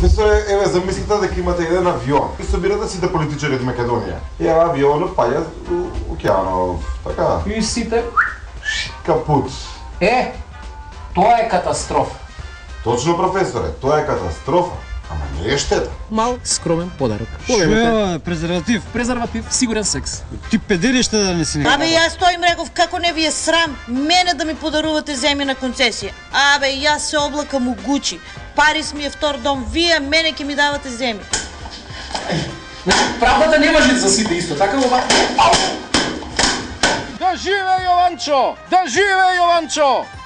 Професоре, еве замислите дека имате еден авион и собирате сите политичари од Македонија. И авионот паѓа у океанов, така, И сите капут. Е, тоа е катастрофа. Точно професоре, тоа е катастрофа, не е штета. Мал скромен подарок. Што е, презерватив? Презерватив, сигурен секс. Ти педелиште да не си не. Абе, јас тој им реков како не ви е срам мене да ми подарувате земји на концесија. Абе, јас се облакам у Гучи. Парис ми е втор дом, вие мене ќе ми давате земји. Значи, правдата не важи за сите исто, така ова... Да живе Јованчо! Да живе Јованчо!